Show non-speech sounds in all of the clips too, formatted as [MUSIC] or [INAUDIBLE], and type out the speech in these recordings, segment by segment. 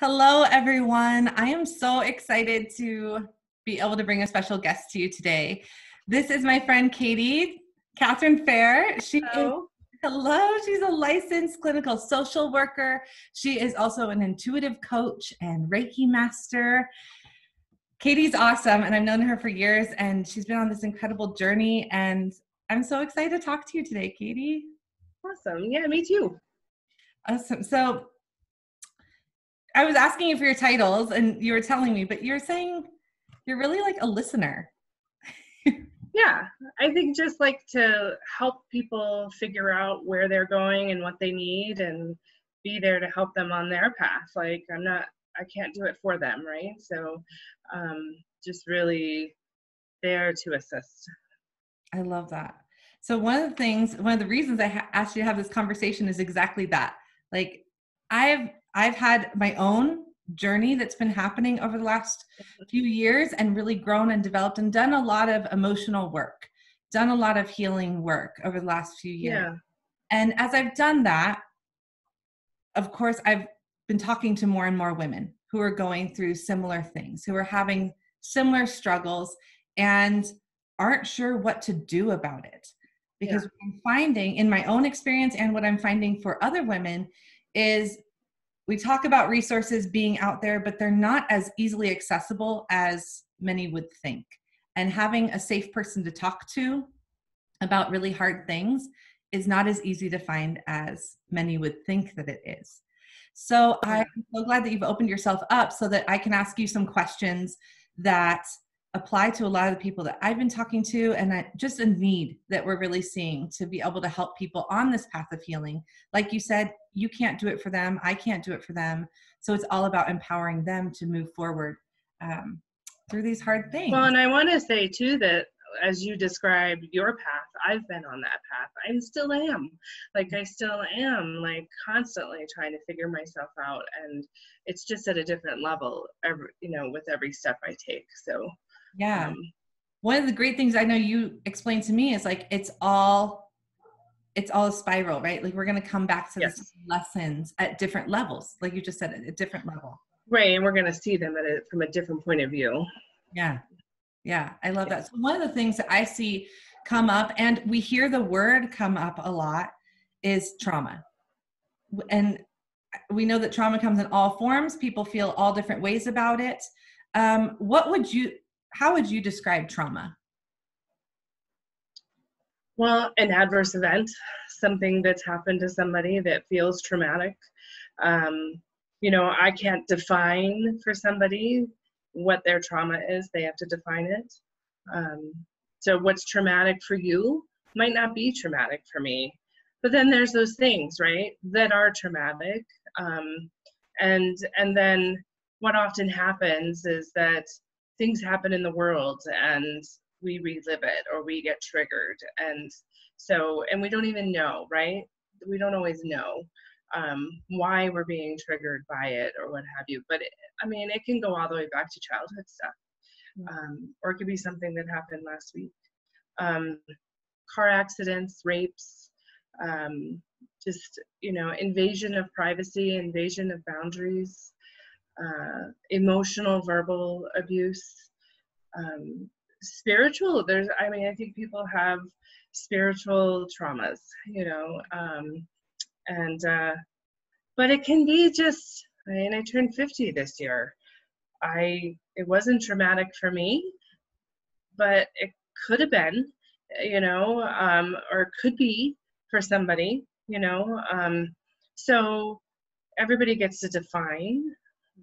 Hello, everyone. I am so excited to be able to bring a special guest to you today. This is my friend Katie, Kathryn Fehr. She hello. Is, hello. She's a licensed clinical social worker. She is also an intuitive coach and Reiki master. Katie's awesome, and I've known her for years, and she's been on this incredible journey. And I'm so excited to talk to you today, Katie. Awesome. Yeah, me too. Awesome. So, I was asking you for your titles and you were telling me, but you're saying you're really like a listener. [LAUGHS] yeah, I think just like to help people figure out where they're going and what they need and be there to help them on their path. Like I'm not I can't do it for them, right? So um just really there to assist. I love that. So one of the things, one of the reasons I ha- asked you to have this conversation is exactly that. Like I've I've had my own journey that's been happening over the last few years and really grown and developed and done a lot of emotional work, done a lot of healing work over the last few years. Yeah. And as I've done that, of course, I've been talking to more and more women who are going through similar things, who are having similar struggles and aren't sure what to do about it. Because yeah. I'm finding in my own experience and what I'm finding for other women is we talk about resources being out there, but they're not as easily accessible as many would think. And having a safe person to talk to about really hard things is not as easy to find as many would think that it is. So I'm so glad that you've opened yourself up so that I can ask you some questions that apply to a lot of the people that I've been talking to, and I, just a need that we're really seeing to be able to help people on this path of healing. Like you said, you can't do it for them, I can't do it for them. So it's all about empowering them to move forward um, through these hard things. Well, and I want to say too that as you described your path, I've been on that path. I still am. Like I still am like constantly trying to figure myself out and it's just at a different level every you know with every step I take. So yeah. Um, One of the great things I know you explained to me is like it's all it's all a spiral, right? Like we're going to come back to yes. lessons at different levels, like you just said, at a different level. Right, and we're going to see them at a, from a different point of view. Yeah, yeah, I love that. So one of the things that I see come up, and we hear the word come up a lot, is trauma, and we know that trauma comes in all forms. People feel all different ways about it. Um, what would you how would you describe trauma? Well, an adverse event, something that's happened to somebody that feels traumatic. Um, you know, I can't define for somebody what their trauma is, they have to define it. Um, so, what's traumatic for you might not be traumatic for me. But then there's those things, right, that are traumatic. Um, and and then what often happens is that things happen in the world and we relive it or we get triggered. And so and we don't even know right? We don't always know um, why we're being triggered by it or what have you. But it, i mean it can go all the way back to childhood stuff. Um, or it could be something that happened last week. Um, car accidents rapes um, just you know invasion of privacy invasion of boundaries uh, emotional verbal abuse um, spiritual there's i mean i think people have spiritual traumas you know um, and uh, but it can be just i mean i turned 50 this year. I it wasn't traumatic for me but it could have been you know um, or could be for somebody you know um, so everybody gets to define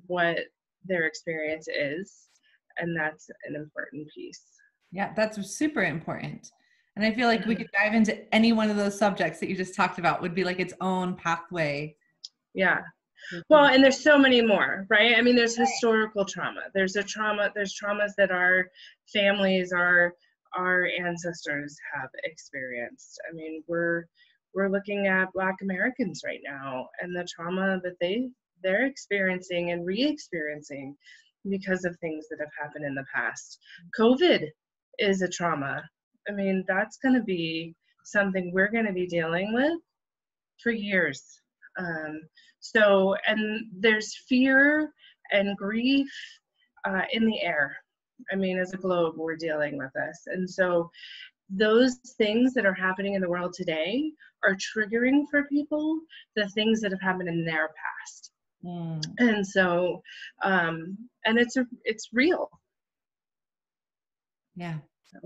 what their experience is and that's an important piece. Yeah that's super important. And i feel like we could dive into any one of those subjects that you just talked about would be like its own pathway. Yeah. Mm-hmm. well and there's so many more right? I mean there's historical trauma. There's a trauma there's traumas that our families our our ancestors have experienced. I mean we're we're looking at black americans right now and the trauma that they they're experiencing and re-experiencing because of things that have happened in the past. COVID is a trauma. I mean, that's going to be something we're going to be dealing with for years. Um, So, and there's fear and grief uh, in the air. I mean, as a globe, we're dealing with this. And so, those things that are happening in the world today are triggering for people the things that have happened in their past. Mm. And so, um, and it's a, it's real. Yeah. So,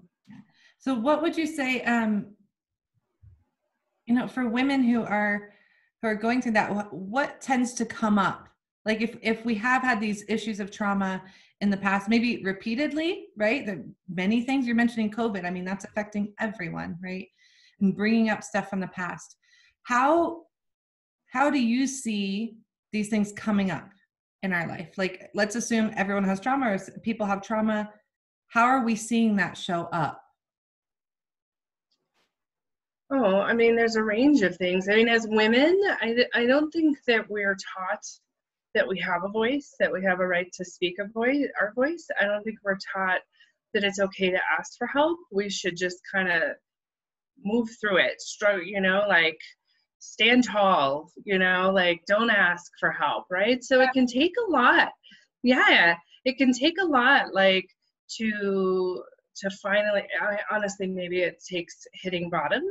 so what would you say, um, you know, for women who are, who are going through that, what, what tends to come up? Like if, if we have had these issues of trauma in the past, maybe repeatedly, right? There many things you're mentioning COVID. I mean, that's affecting everyone, right? And bringing up stuff from the past. How how do you see these things coming up in our life? Like, let's assume everyone has trauma or people have trauma. How are we seeing that show up? Oh, I mean, there's a range of things. I mean, as women, I, I don't think that we're taught that we have a voice, that we have a right to speak a voice, our voice. I don't think we're taught that it's okay to ask for help. We should just kind of move through it, struggle, you know, like stand tall, you know, like don't ask for help, right? So it can take a lot. Yeah, it can take a lot, like to to finally. I, honestly, maybe it takes hitting bottom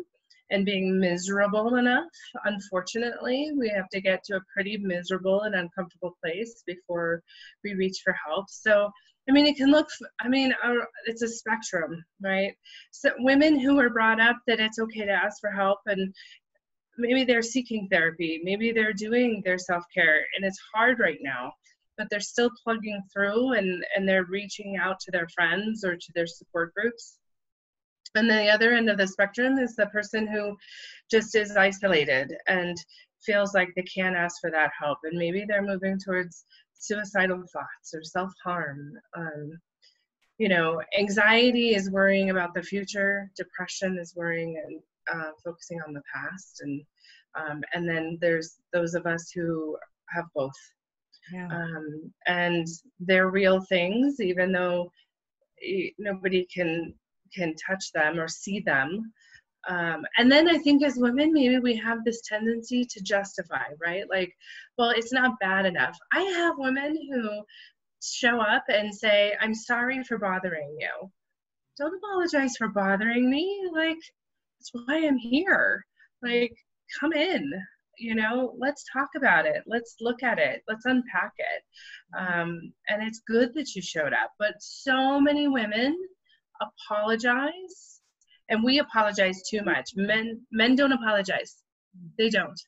and being miserable enough. Unfortunately, we have to get to a pretty miserable and uncomfortable place before we reach for help. So, I mean, it can look, I mean, uh, it's a spectrum, right? So, women who are brought up that it's okay to ask for help and maybe they're seeking therapy, maybe they're doing their self care, and it's hard right now. But they're still plugging through and, and they're reaching out to their friends or to their support groups and then the other end of the spectrum is the person who just is isolated and feels like they can't ask for that help. And maybe they're moving towards suicidal thoughts or self harm. Um, you know, anxiety is worrying about the future, depression is worrying and uh, focusing on the past. And, um, and then there's those of us who have both. Yeah. Um, and they're real things, even though nobody can can touch them or see them. Um, and then I think as women, maybe we have this tendency to justify, right? Like, well, it's not bad enough. I have women who show up and say, I'm sorry for bothering you. Don't apologize for bothering me. Like, that's why I'm here. Like, come in, you know, let's talk about it. Let's look at it. Let's unpack it. Um, and it's good that you showed up. But so many women apologize and we apologize too much men men don't apologize they don't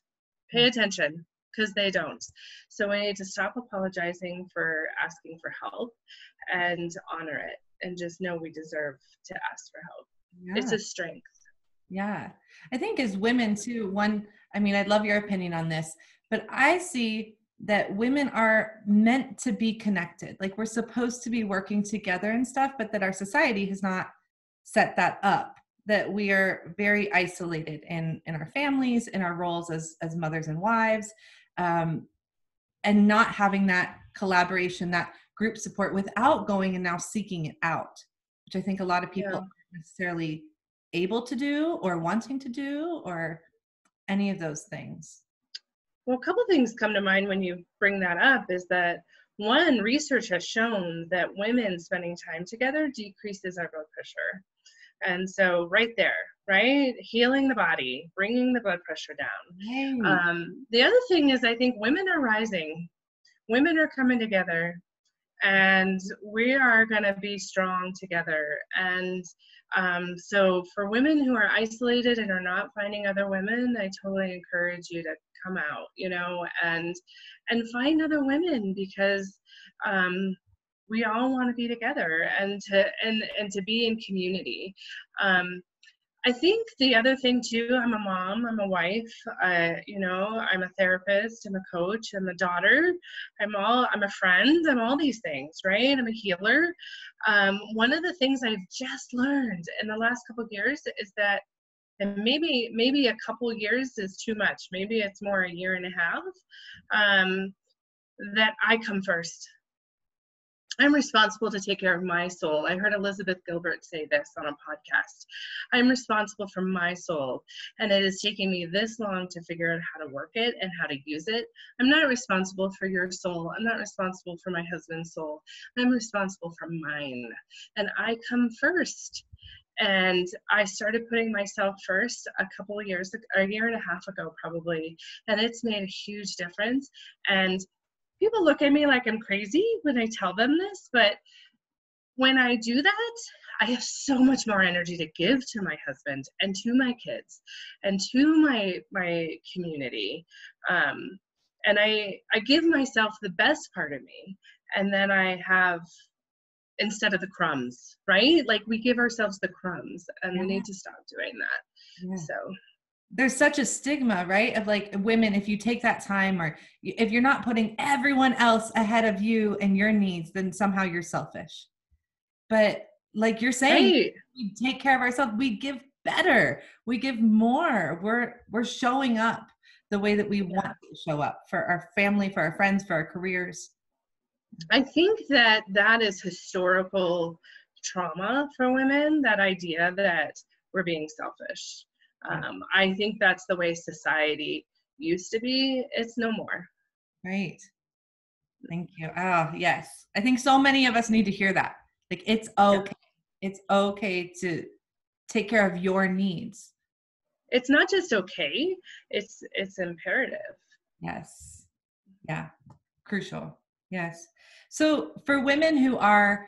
pay attention because they don't so we need to stop apologizing for asking for help and honor it and just know we deserve to ask for help yeah. it's a strength yeah i think as women too one i mean i'd love your opinion on this but i see that women are meant to be connected like we're supposed to be working together and stuff but that our society has not set that up that we are very isolated in in our families in our roles as as mothers and wives um, and not having that collaboration that group support without going and now seeking it out which i think a lot of people yeah. aren't necessarily able to do or wanting to do or any of those things well, a couple things come to mind when you bring that up is that one, research has shown that women spending time together decreases our blood pressure. And so, right there, right? Healing the body, bringing the blood pressure down. Um, the other thing is, I think women are rising. Women are coming together and we are going to be strong together. And um, so, for women who are isolated and are not finding other women, I totally encourage you to come out, you know, and and find other women because um, we all want to be together and to and and to be in community. Um, I think the other thing too, I'm a mom, I'm a wife, uh, you know, I'm a therapist, I'm a coach, I'm a daughter, I'm all, I'm a friend, I'm all these things, right? I'm a healer. Um, one of the things I've just learned in the last couple of years is that, and maybe maybe a couple years is too much. Maybe it's more a year and a half. Um, that I come first. I'm responsible to take care of my soul. I heard Elizabeth Gilbert say this on a podcast. I'm responsible for my soul, and it is taking me this long to figure out how to work it and how to use it. I'm not responsible for your soul. I'm not responsible for my husband's soul. I'm responsible for mine, and I come first. And I started putting myself first a couple years, a year and a half ago, probably, and it's made a huge difference. And people look at me like I'm crazy when I tell them this, but when I do that, I have so much more energy to give to my husband and to my kids and to my my community. Um, and I I give myself the best part of me, and then I have instead of the crumbs, right? Like we give ourselves the crumbs, and yeah. we need to stop doing that. Yeah. So there's such a stigma right of like women if you take that time or if you're not putting everyone else ahead of you and your needs then somehow you're selfish but like you're saying right. we take care of ourselves we give better we give more we're we're showing up the way that we yeah. want to show up for our family for our friends for our careers i think that that is historical trauma for women that idea that we're being selfish um, I think that's the way society used to be. It's no more. Right. Thank you. Oh, yes. I think so many of us need to hear that. Like, it's okay. It's okay to take care of your needs. It's not just okay, it's it's imperative. Yes. Yeah. Crucial. Yes. So for women who are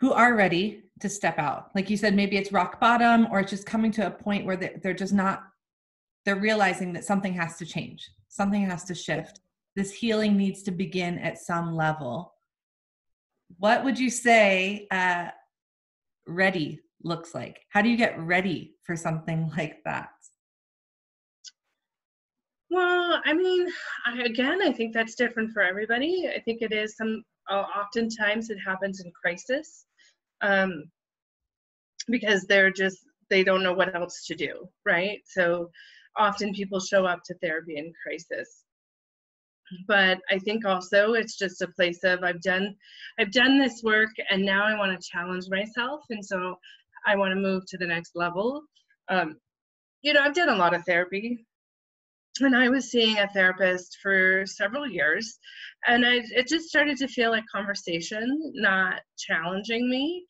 who are ready to step out. Like you said, maybe it's rock bottom or it's just coming to a point where they're just not, they're realizing that something has to change, something has to shift. This healing needs to begin at some level. What would you say uh, ready looks like? How do you get ready for something [LAUGHS] like that? Well, I mean, I, again, I think that's different for everybody. I think it is some, uh, oftentimes it happens in crisis um, because they're just they don't know what else to do right? So often people show up to therapy in crisis. But i think also it's just a place of i've done i've done this work and now i want to challenge myself. And so i want to move to the next level. Um, you know i've done a lot of therapy and I was seeing a therapist for several years, and I, it just started to feel like conversation, not challenging me.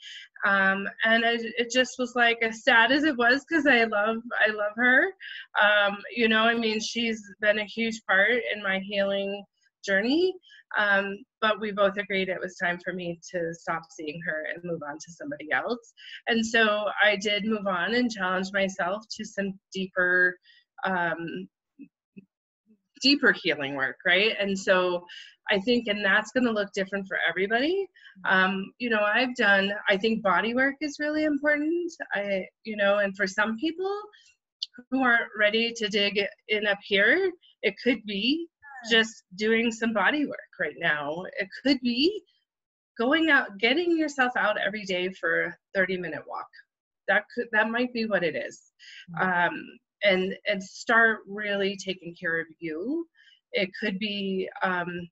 Um, and I, it just was like as sad as it was because I love I love her. Um, you know, I mean, she's been a huge part in my healing journey. Um, but we both agreed it was time for me to stop seeing her and move on to somebody else. And so I did move on and challenge myself to some deeper um, deeper healing work, right? And so I think, and that's going to look different for everybody. Um, you know, I've done, I think body work is really important. I, you know, and for some people who aren't ready to dig in up here, it could be just doing some body work right now. It could be going out, getting yourself out every day for a 30 minute walk. That could, that might be what it is. Mm-hmm. Um, and and start really taking care of you. It could be um,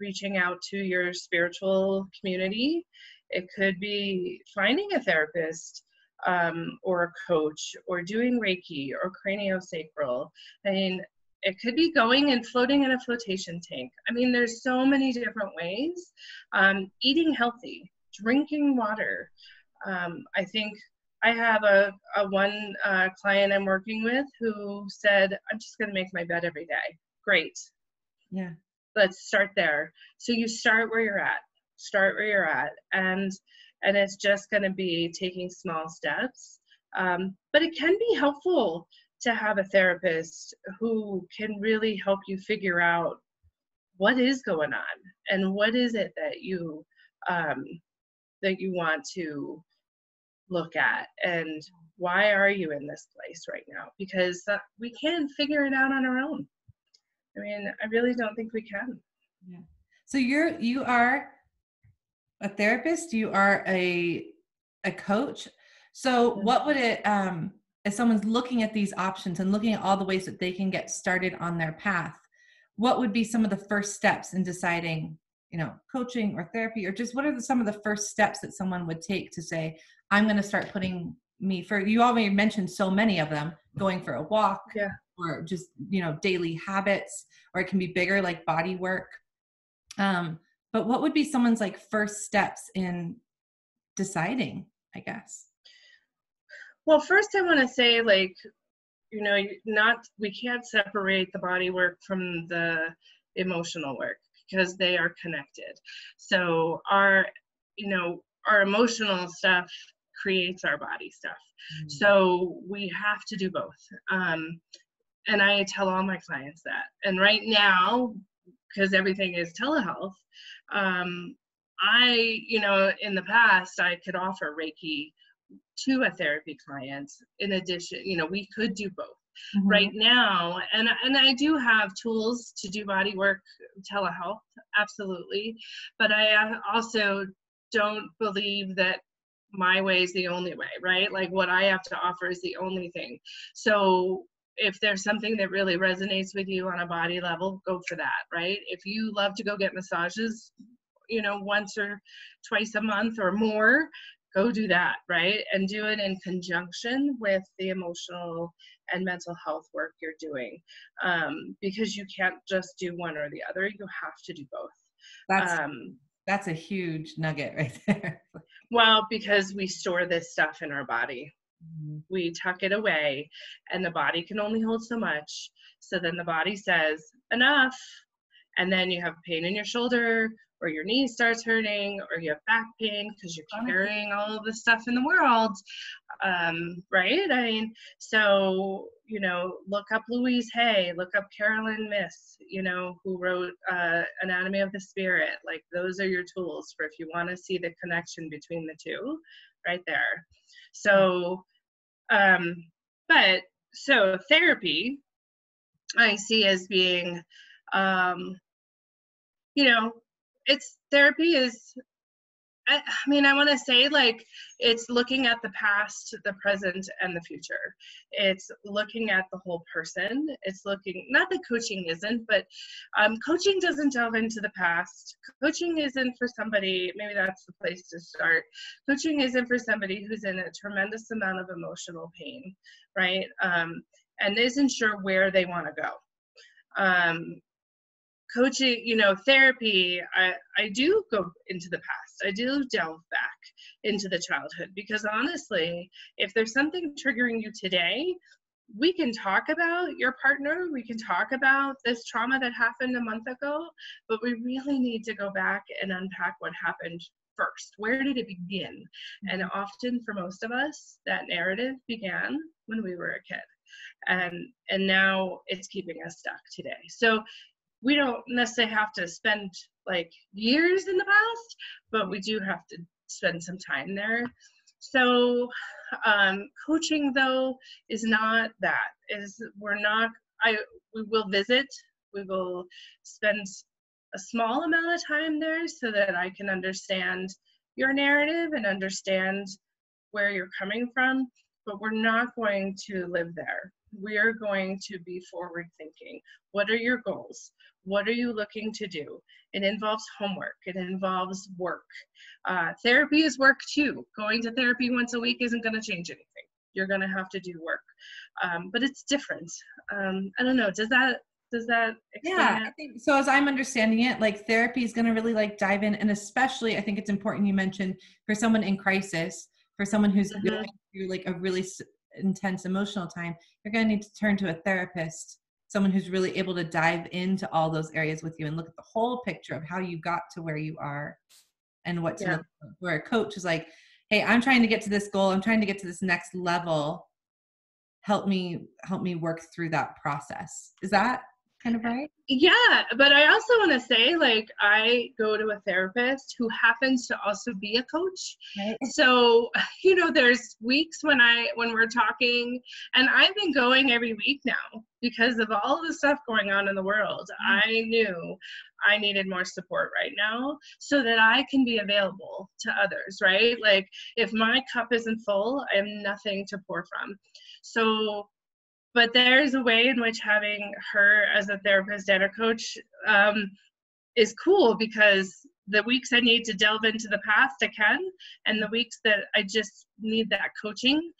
reaching out to your spiritual community. It could be finding a therapist um, or a coach or doing reiki or craniosacral. I mean it could be going and floating in a flotation tank. I mean there's so many different ways. Um, eating healthy drinking water. Um, i think I have a, a one uh, client I'm working with who said, I'm just going to make my bed every day. Great. Yeah. Let's start there. So you start where you're at. Start where you're at. And and it's just going to be taking small steps. Um, but it can be helpful to have a therapist who can really help you figure out what is going on and what is it that you um, that you want to look at and why are you in this place right now? Because uh, we can't figure it out on our own. I mean i really don't think we can. Yeah. So you're you are a therapist you are a a coach. So what would it um if someone's looking at these options and looking at all the ways that they can get started on their path what would be some of the first steps in deciding you know coaching or therapy or just what are the, some of the first steps that someone would take to say i'm going to start putting me for you already mentioned so many of them going for a walk yeah. or just you know daily habits or it can be bigger like body work. Um but what would be someone's like first steps in deciding i guess? Well first i want to say like you know not we can't separate the body work from the emotional work because they are connected. So our you know our emotional stuff creates our body stuff. Mm-hmm. so we have to do both. Um, and i tell all my clients that. And right now because everything is telehealth um, i you know in the past i could offer reiki to a therapy client in addition you know we could do both. Mm-hmm. right now and and i do have tools to do body work telehealth absolutely. But i also don't believe that my way is the only way right? Like what i have to offer is the only thing. So if there's something that really resonates with you on a body level go for that right? If you love to go get massages you know once or twice a month or more go do that right? And do it in conjunction with the emotional and mental health work you're doing. Um, because you can't just do one or the other you have to do both. That's um, that's a huge nugget right [LAUGHS] there. Well because we store this stuff in our body. Mm-hmm. we tuck it away and the body can only hold so much. So then the body says enough. And then you have pain in your shoulder or your knee starts hurting or you have back pain because you're carrying all of the stuff in the world. Um, right? I mean so you know look up louise hay look up carolyn Myss, you know who wrote uh, anatomy of the spirit. Like those are your tools for if you want to see the connection between the two right there. So um but so therapy i see as being um you know it's therapy is I, I mean, I want to say like it's looking at the past, the present, and the future. It's looking at the whole person. It's looking, not that coaching isn't, but um, coaching doesn't delve into the past. Coaching isn't for somebody, maybe that's the place to start. Coaching isn't for somebody who's in a tremendous amount of emotional pain, right? Um, and isn't sure where they want to go. Um, coaching you know therapy i i do go into the past. I do delve back into the childhood because honestly if there's something triggering you today we can talk about your partner we can talk about this trauma that happened a month ago but we really need to go back and unpack what happened first. Where did it begin? And mm-hmm. often for most of us that narrative began when we were a kid. And and now it's keeping us stuck today. So we don't necessarily have to spend like years in the past, but we do have to spend some time there. So um, coaching though is not that. Is we're not I we will visit. We will spend a small amount of time there so that I can understand your narrative and understand where you're coming from but we're not going to live there we are going to be forward thinking. What are your goals? What are you looking to do? It involves homework, it involves work. Uh, therapy is work too. Going to therapy once a week isn't going to change anything. You're going to have to do work, um, but it's different. Um, I don't know. Does that does that yeah I think so as i'm understanding it like therapy is going to really like dive in and especially i think it's important you mentioned for someone in crisis for someone who's mm-hmm. going through like a really intense emotional time, you're going to need to turn to a therapist, someone who's really able to dive into all those areas with you and look at the whole picture of how you got to where you are and what to yeah. look where a coach is like, hey, I'm trying to get to this goal, I'm trying to get to this next level. Help me help me work through that process. Is that kind of right? Yeah, but I also want to say, like, I go to a therapist who happens to also be a coach. Right. So, [LAUGHS] you know, there's weeks when I when we're talking, and I've been going every week now because of all the stuff going on in the world. Mm-hmm. I knew I needed more support right now so that I can be available to others, right? Like, if my cup isn't full, I have nothing to pour from. So but there's a way in which having her as a therapist and a coach um, is cool because the weeks I need to delve into the past, I can, and the weeks that I just need that coaching,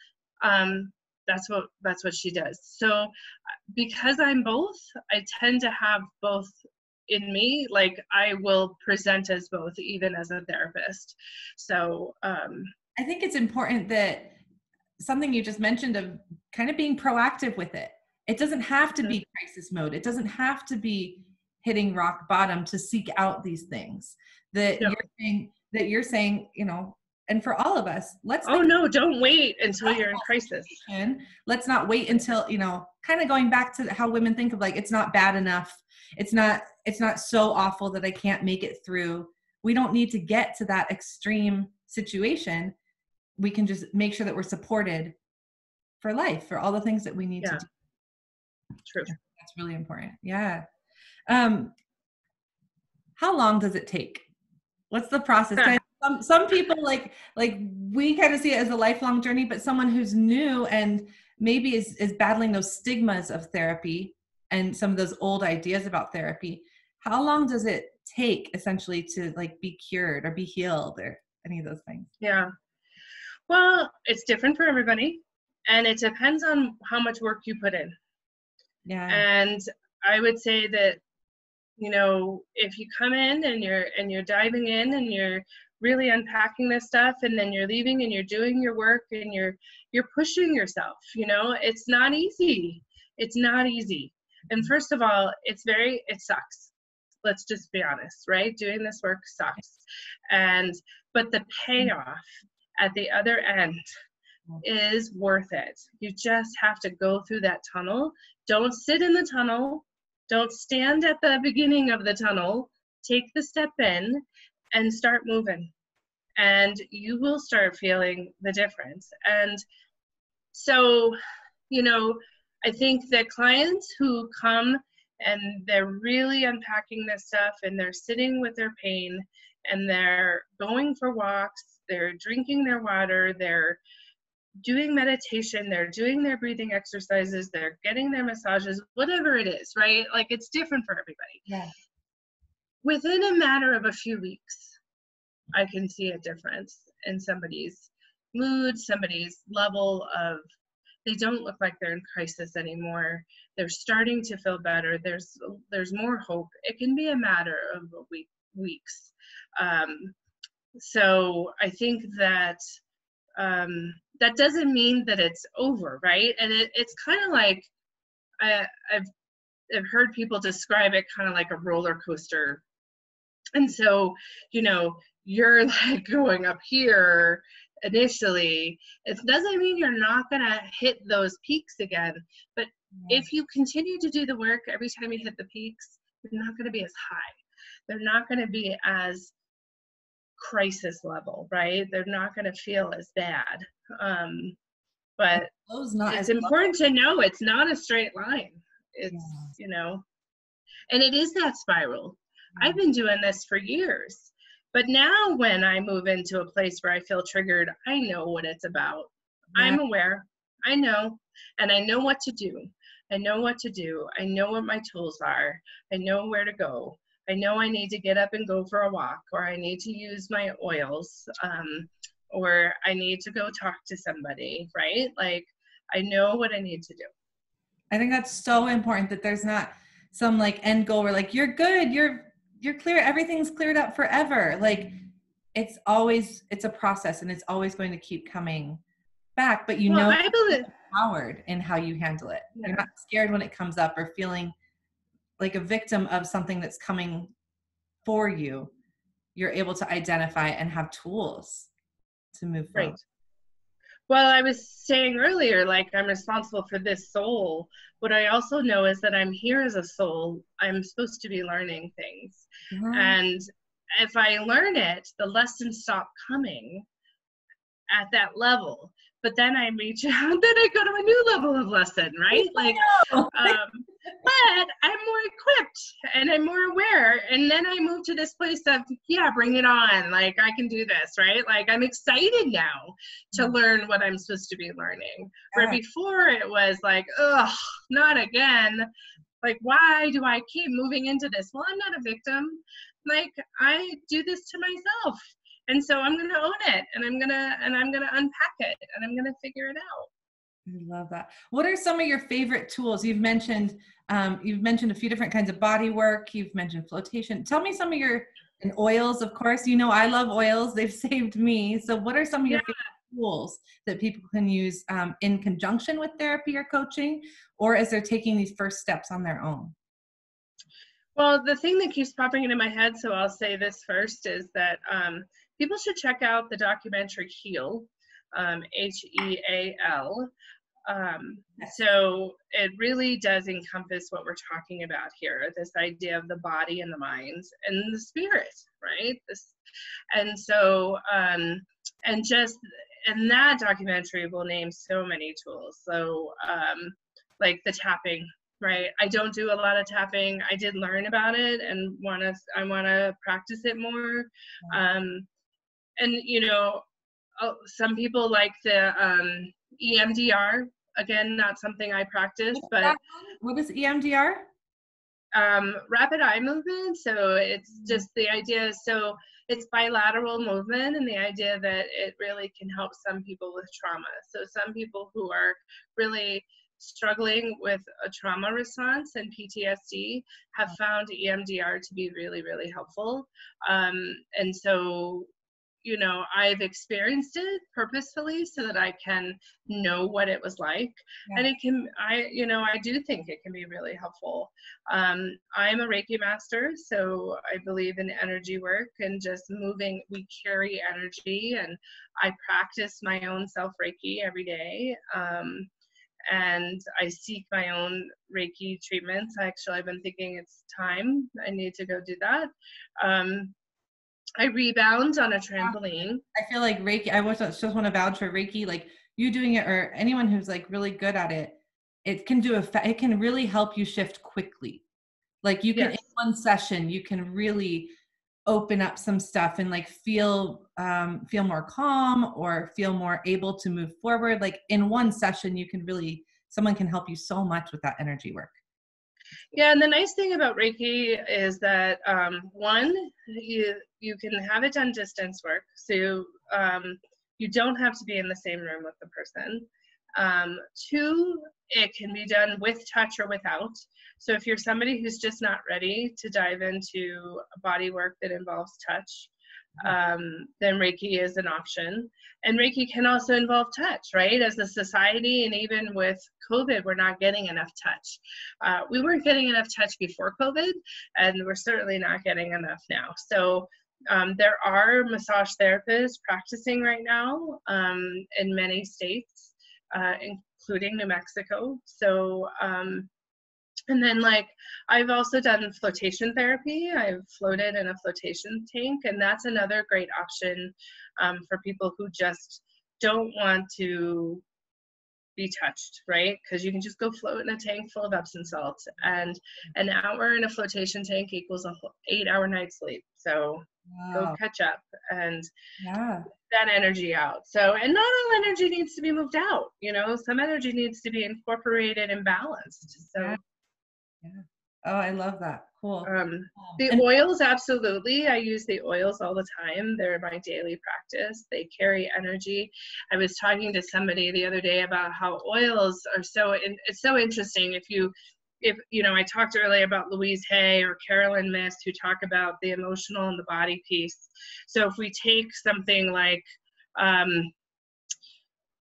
um, that's what that's what she does. So because I'm both, I tend to have both in me. Like I will present as both, even as a therapist. So um, I think it's important that something you just mentioned of kind of being proactive with it. It doesn't have to be mm-hmm. crisis mode. It doesn't have to be hitting rock bottom to seek out these things that you're saying that you're saying you know and for all of us let's oh no don't wait until you're in crisis And let's not wait until you know kind of going back to how women think of like it's not bad enough it's not it's not so awful that i can't make it through we don't need to get to that extreme situation we can just make sure that we're supported for life for all the things that we need yeah. to do. True. That's really important. Yeah. Um how long does it take? What's the process? Some, some people like like we kind of see it as a lifelong journey but someone who's new and maybe is is battling those stigmas of therapy and some of those old ideas about therapy how long does it take essentially to like be cured or be healed or any of those things? Yeah well it's different for everybody and it depends on how much work you put in. Yeah. And i would say that you know if you come in and you're and you're diving in and you're really unpacking this stuff and then you're leaving and you're doing your work and you're you're pushing yourself you know it's not easy. It's not easy. And mm-hmm. first of all it's very it sucks. Let's just be honest right? Doing this work sucks. And but the mm-hmm. payoff at the other end mm. is worth it you just have to go through that tunnel don't sit in the tunnel don't stand at the beginning of the tunnel. Take the step in and start moving. And you will start feeling the difference. And so, you know, I think that clients who come and they're really unpacking this stuff and they're sitting with their pain and they're going for walks, they're drinking their water, they're doing meditation, they're doing their breathing exercises, they're getting their massages, whatever it is, right? Like it's different for everybody. Yeah. Within a matter of a few weeks, I can see a difference in somebody's mood, somebody's level of they don't look like they're in crisis anymore. They're starting to feel better. There's there's more hope. It can be a matter of a week weeks. Um, so I think that um, that doesn't mean that it's over, right? And it, it's kind of like I, I've I've heard people describe it kind of like a roller coaster. And so, you know, you're [LAUGHS] like going up here initially. It doesn't mean you're not going to hit those peaks again. But if you continue to do the work every time you hit the peaks, you're not going to be as high. They're not going to be as crisis level, right? They're not going to feel as bad. Um, but it's important to know it's not a straight line. It's, yeah. you know, and it is that spiral. Yeah. I've been doing this for years. But now when I move into a place where I feel triggered, I know what it's about. Yeah. I'm aware. I know. And I know what to do. I know what to do. I know what my tools are. I know where to go. I know I need to get up and go for a walk, or I need to use my oils, um, or I need to go talk to somebody, right? Like, I know what I need to do. I think that's so important that there's not some like end goal where like you're good, you're you're clear, everything's cleared up forever. Like it's always it's a process and it's always going to keep coming back, but you well, know empowered in how you handle it. Yeah. You're not scared when it comes up or feeling like a victim of something that's coming for you you're able to identify and have tools to move forward. Right. Well, I was saying earlier, like I'm responsible for this soul. What I also know is that I'm here as a soul. I'm supposed to be learning things. And if I learn it, the lessons stop coming at that level but then I [LAUGHS] reach out, then I go to a new level of lesson, right? Like, [LAUGHS] um, but I'm more equipped and I'm more aware. And then I move to this place of, yeah, bring it on. Like, I can do this, right? Like, I'm excited now to mm-hmm. learn what I'm supposed to be learning. Where before it was like, ugh, not again. like why do i keep moving into this well i'm not a victim like i do this to myself and so i'm going to own it and i'm going to and i'm going to unpack it and i'm going to figure it out I love that. What are some of your favorite tools? You've mentioned um, you've mentioned a few different kinds of body work. You've mentioned flotation. Tell me some of your and oils, of course. You know I love oils. They've [LAUGHS] saved me. So, what are some of your yeah. tools that people can use um, in conjunction with therapy or coaching, or as they're taking these first steps on their own? Well, the thing that keeps popping into my head, so I'll say this first, is that um, people should check out the documentary Heal, um, H E A L. Um, so it really does encompass what we're talking about here this idea of the body and the mind and the spirit, right? This, and so, um, and just, and that documentary will name so many tools. So, um, like the tapping right i don't do a lot of tapping i did learn about it and want to i want to practice it more um and you know oh, some people like the um emdr again not something i practice but what is emdr um rapid eye movement. So it's mm-hmm. just the idea so it's bilateral movement and the idea that it really can help some people with trauma. So some people who are really struggling with a trauma response and PTSD have found EMDR to be really, really helpful. Um, and so, you know, I've experienced it purposefully so that I can know what it was like. Yeah. And it can, I, you know, I do think it can be really helpful. Um, I'm a Reiki master, so I believe in energy work and just moving. We carry energy, and I practice my own self Reiki every day. Um, and I seek my own Reiki treatments. Actually, I've been thinking it's time. I need to go do that. Um, I rebound on a trampoline. I feel like Reiki, I was just want to vouch for Reiki, like you doing it or anyone who's like really good at it, it can do a, it can really help you shift quickly. Like you can, yes. in one session, you can really open up some stuff and like feel um, feel more calm or feel more able to move forward like in one session you can really someone can help you so much with that energy work yeah and the nice thing about reiki is that um, one you you can have it done distance work so um, you don't have to be in the same room with the person um, two it can be done with touch or without so if you're somebody who's just not ready to dive into body work that involves touch. Um, then Reiki is an option. And Reiki can also involve touch, right? As a society, and even with COVID, we're not getting enough touch. Uh, we weren't getting enough touch before COVID, and we're certainly not getting enough now. So um, there are massage therapists practicing right now um, in many states, uh, including New Mexico. So um, and then like I've also done flotation therapy. I've floated in a flotation tank, and that's another great option um, for people who just don't want to be touched, right? Because you can just go float in a tank full of Epsom salt, and an hour in a flotation tank equals a eight-hour night sleep. So wow. go catch up and yeah. that energy out. So, and not all energy needs to be moved out. You know, some energy needs to be incorporated and balanced. So. Yeah yeah. Oh, I love that. Cool. Um, the and- oils, absolutely. I use the oils all the time. They're my daily practice. They carry energy. I was talking to somebody the other day about how oils are so. In, it's so interesting. If you, if you know, I talked earlier about Louise Hay or Carolyn Myss who talk about the emotional and the body piece. So if we take something like, um,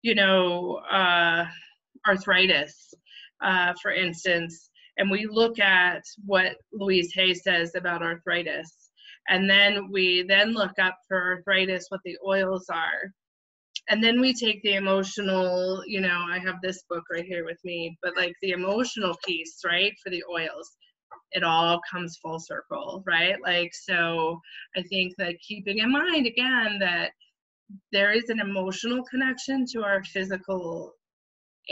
you know, uh, arthritis, uh, for instance and we look at what Louise Hay says about arthritis. And then we then look up for arthritis what the oils are. And then we take the emotional, you know, I have this book right here with me, but like the emotional piece, right, for the oils, it all comes full circle, right? Like, so I think that keeping in mind again that there is an emotional connection to our physical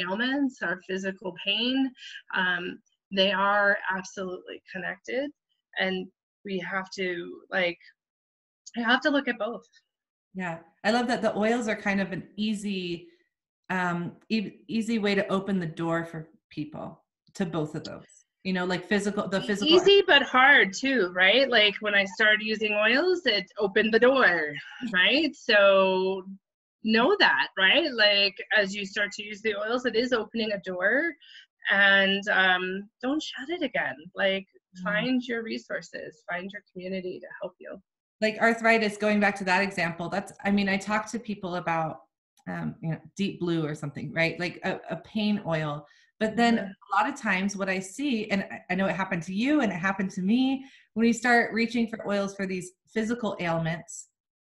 ailments, our physical pain. Um, they are absolutely connected and we have to like I have to look at both. Yeah. I love that the oils are kind of an easy um e- easy way to open the door for people to both of those. you know like physical the physical easy but hard too right like when i started using oils it opened the door right so know that right like as you start to use the oils it is opening a door and um, don't shut it again like mm-hmm. find your resources find your community to help you like arthritis going back to that example that's i mean i talk to people about um, you know deep blue or something right like a, a pain oil but then yeah. a lot of times, what I see, and I know it happened to you and it happened to me, when you start reaching for oils for these physical ailments,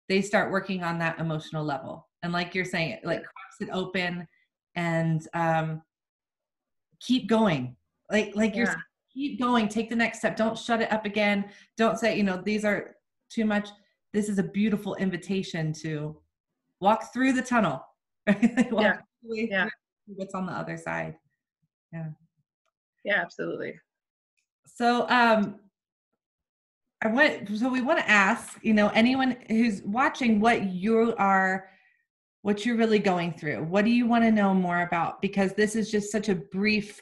they start working on that emotional level. And like you're saying, it like cracks it open and um, keep going. Like like yeah. you're keep going, take the next step. Don't shut it up again. Don't say, you know, these are too much. This is a beautiful invitation to walk through the tunnel. [LAUGHS] Right? yeah. yeah. what's on the other side yeah yeah absolutely so um i want so we want to ask you know anyone who's watching what you are what you're really going through. What do you want to know more about? Because this is just such a brief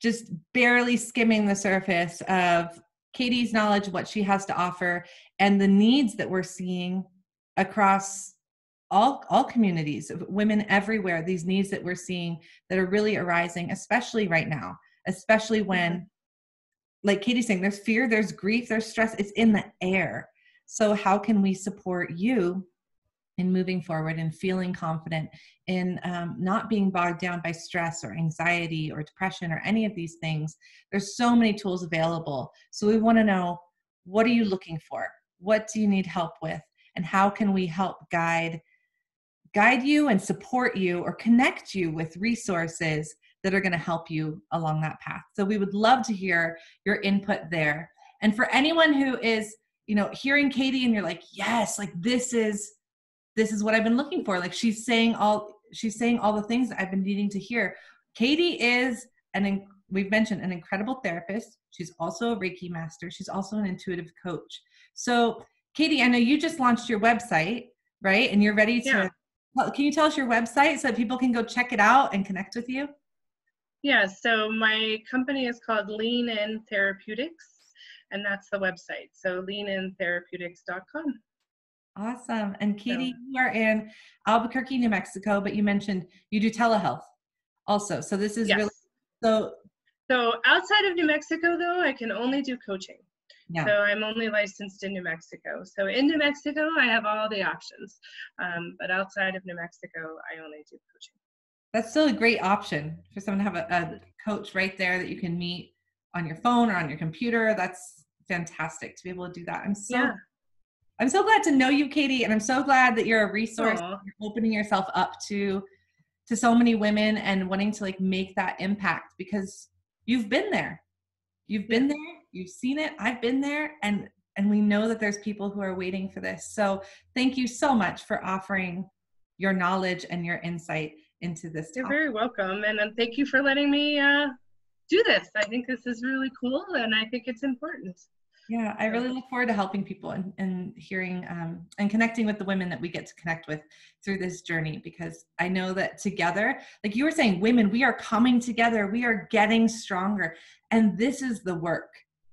just barely skimming the surface of katie's knowledge what she has to offer and the needs that we're seeing across all all communities of women everywhere these needs that we're seeing that are really arising especially right now especially when mm-hmm. like katie's saying there's fear there's grief there's stress it's in the air. So how can we support you in moving forward and feeling confident in um, not being bogged down by stress or anxiety or depression or any of these things there's so many tools available so we want to know what are you looking for what do you need help with and how can we help guide guide you and support you or connect you with resources that are going to help you along that path. So we would love to hear your input there. And for anyone who is, you know, hearing Katie and you're like, "Yes, like this is this is what I've been looking for." Like she's saying all she's saying all the things that I've been needing to hear. Katie is an we've mentioned an incredible therapist. She's also a Reiki master. She's also an intuitive coach. So, Katie, I know you just launched your website, right? And you're ready to yeah can you tell us your website so that people can go check it out and connect with you? Yeah, so my company is called Lean In Therapeutics, and that's the website. So leanintherapeutics.com. Awesome. And Katie, so, you are in Albuquerque, New Mexico, but you mentioned you do telehealth also. So this is yes. really so. So outside of New Mexico, though, I can only do coaching. Yeah. So I'm only licensed in New Mexico. So in New Mexico, I have all the options. Um, but outside of New Mexico, I only do coaching. That's still a great option for someone to have a, a coach right there that you can meet on your phone or on your computer. That's fantastic to be able to do that. I'm so yeah. I'm so glad to know you, Katie, and I'm so glad that you're a resource. You're opening yourself up to to so many women and wanting to like make that impact because you've been there. You've been there. You've seen it. I've been there and and we know that there's people who are waiting for this. So thank you so much for offering your knowledge and your insight into this you're very welcome and, and thank you for letting me uh, do this. I think this is really cool and i think it's important yeah i really look forward to helping people and, and hearing um, and connecting with the women that we get to connect with through this journey because i know that together like you were saying women we are coming together we are getting stronger and this is the work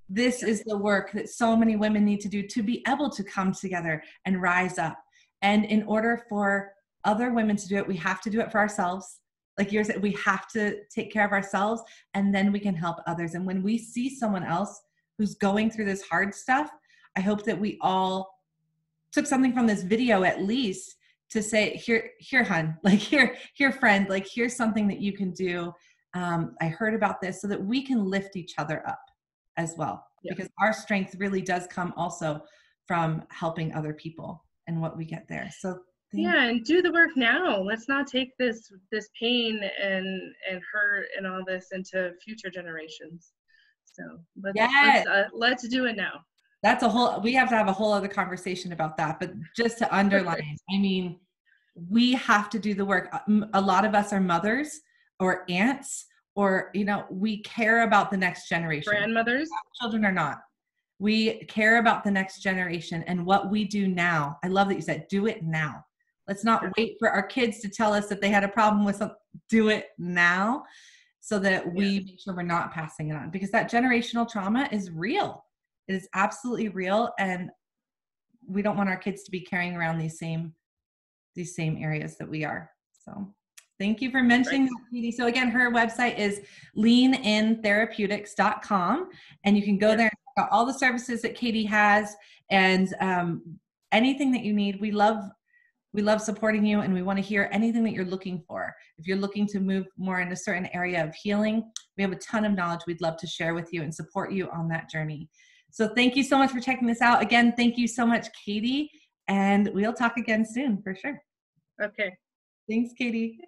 this is the work that so many women need to do to be able to come together and rise up. And in order for other women to do it, we have to do it for ourselves. Like yours, we have to take care of ourselves and then we can help others. And when we see someone else who's going through this hard stuff, I hope that we all took something from this video at least to say, here, here, hun, [LAUGHS] like here, here, friend, like here's something that you can do. Um, I heard about this so that we can lift each other up as well yeah. because our strength really does come also from helping other people and what we get there so yeah and do the work now let's not take this this pain and and hurt and all this into future generations so let's yes. let's, uh, let's do it now. That's a whole we have to have a whole other conversation about that but just to underline i mean we have to do the work. A lot of us are mothers or aunts or you know we care about the next generation. Grandmothers? Children are not. We care about the next generation and what we do now. I love that you said do it now. Let's not wait for our kids to tell us that they had a problem with something do it now so that we make sure we're not passing it on because that generational trauma is real. It is absolutely real and we don't want our kids to be carrying around these same these same areas that we are. So thank you for mentioning right. Katie. So again, her website is leanintherapeutics.com and you can go there and check out all the services that Katie has and um, anything that you need. We love we love supporting you and we want to hear anything that you're looking for. If you're looking to move more in a certain area of healing, we have a ton of knowledge we'd love to share with you and support you on that journey. So thank you so much for checking this out. Again, thank you so much, Katie, and we'll talk again soon for sure. Okay. Thanks, Katie.